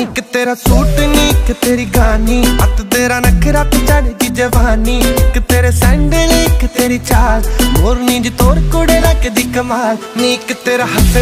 ਇੱਕ ਤੇਰਾ ਸੂਟ ਨੀ, ਇੱਕ ਤੇਰੀ ਗਾਨੀ। ਹੱਥ ਤੇਰਾ ਨਖਰਾ ਤੇ ਚੜਦੀ ਜਵਾਨੀ। ਇੱਕ ਤੇਰੇ ਸੈਂਡਲ ਇੱਕ ਤੇਰੀ ਚਾਲ ਮੋਰਨੀ ਜੀ ਤੋਰ ਕੁੜੇ ਲੱਗਦੀ ਕਮਾਲ। ਨੀ, ਇੱਕ ਤੇਰਾ ਹੱਥ